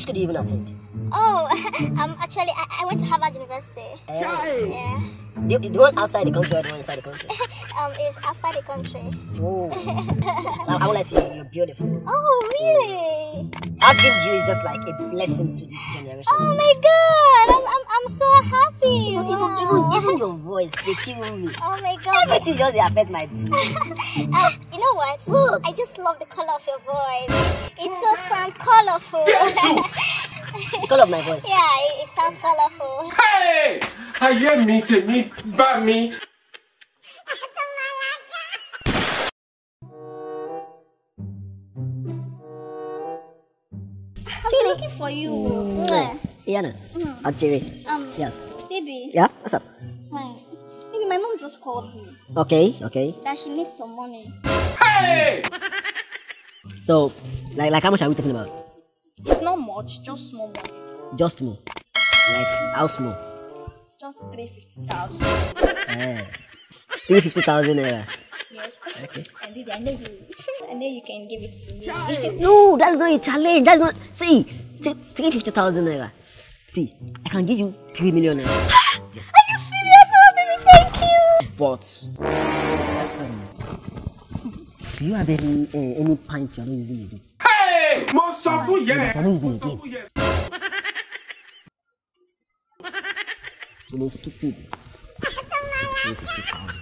Which school do you even attend? Oh, um, actually, I, I went to Harvard University. Yeah. The, the one outside the country or the one inside the country? Um, it's outside the country. Oh. I, I like to. you, you're beautiful. Oh, really? Having you is just like a blessing to this generation. Oh my God! I'm, I'm, I'm so happy. Even, even, Wow. even, even your voice, they kill me. Oh my God! Everything just dey affect my mood. Um, you know what? What? I just love the color of your voice. It's so sound colorful. The color of my voice. yeah, it, it sounds colorful. Hey! ayé mi tèmi bá mi. I'm looking for you. Mwah. Yana, actually. Um, Yeah. baby. Yeah, what's up? Just called me Okay, okay. that she needs some money. Hey! So, like, like how much are we talking about? It's not much, just small money. Just more. Like, how small? Just three fifty thousand. Eh. 350,000 naira. Yes. Okay. And baby, I know you. I know you can give it to me. No, that's not a challenge. That's not. See, t- 350,000 naira. See, I can give you 3 million naira. yes. Are you serious? But, um, do you have any uh, any pints you're not using again? Hey! Mo sọ fún yẹn. You're not using again. Know, stupid. 350,000.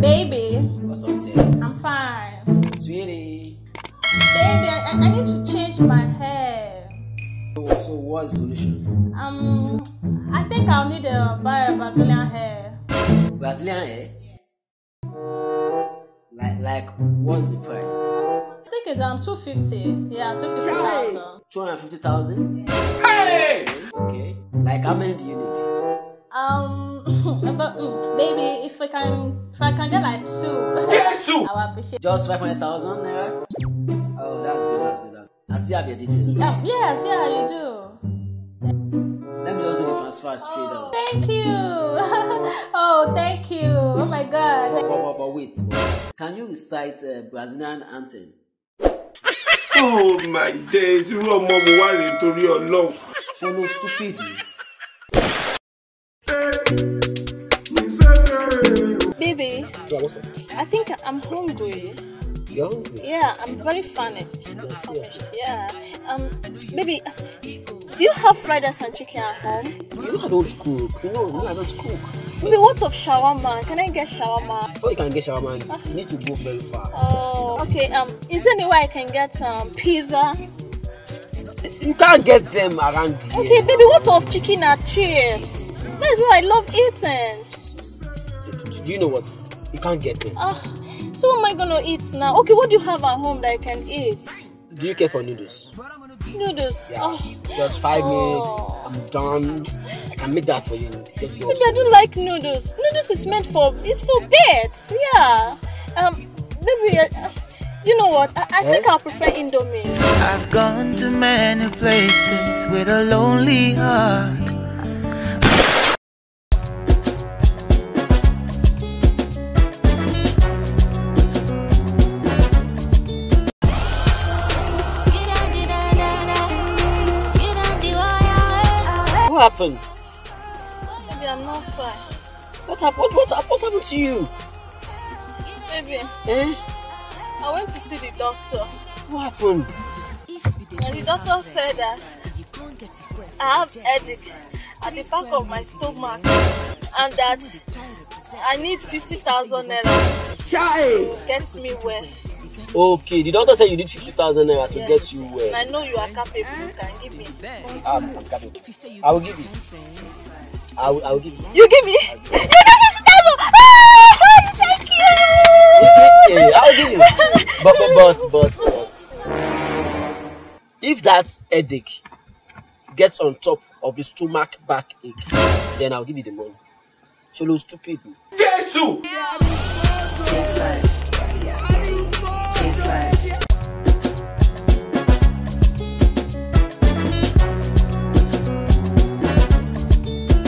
Baby, What's up there? I'm fine. Sweetie. Baby, I, I need to change my hair. So, so what's the solution? Um, I think I'll need to buy a Brazilian hair. Brazilian hair? Like, like, what's the price? I think it's um two fifty. Yeah, two fifty thousand. 250,000? Hey! Okay. Like, how many do you need? Um, but mm, baby, if I can, if I can get like two, Jésù! I will appreciate. Just 500,000 naira? I still have your details. Um, yes, yeah, you do. Let me the transfer straight out. Thank you. oh, thank you. Oh my God. But, but, but wait, but can you recite a Brazilian anthem? Oh my days, irú ọmọ mo wá rèé torí Ọlọ́run. So no stupid. Baby, Yeah, what's up? I think I'm hungry. You're hungry? Yeah, I'm very famished. Yes. Yeah. Um, baby, do you have fried rice and chicken at home? You know I don't cook. You know, know I don't cook. Maybe what of shawarma? Can I get shawarma? Before you can get shawarma, you need to go very far. Oh, okay. Um, is there any way I can get um pizza? You can't get them around here. Okay, baby, what of chicken and chips? That's what I love eating. Do you know what? You can't get them. Ah, so what am I gonna eat now? Okay, what do you have at home that I can eat? Do you care for noodles? Noodles. Yeah. Oh, Just five Oh. minutes. I'm done. I can make that for you. Just go maybe I don't like noodles. Noodles is meant for it's for beds. Yeah. Um, baby, uh, you know what? I, I think Eh? I'll prefer Indomie. I've gone to many places with a lonely heart. Happened? Baby, I'm not fine. What happened? What, what, what happened to you? Baby, Eh? I went to see the doctor, What happened? and the doctor said that I have headache at the back of my stomach, and that I need fifty thousand naira to get me well. Okay, the doctor said you need 50,000 naira to Yes. get you And well. I know you are capable. You can give me. I'm, I'm capable. I will give you. I will, I will give you. You give me. You give me fifty thousand. Ah, thank you. Yeah, I will give you. But, but, but, but, but. If that headache gets on top of the stomach backache, then I'll give you the money. Cholo stupid. Things like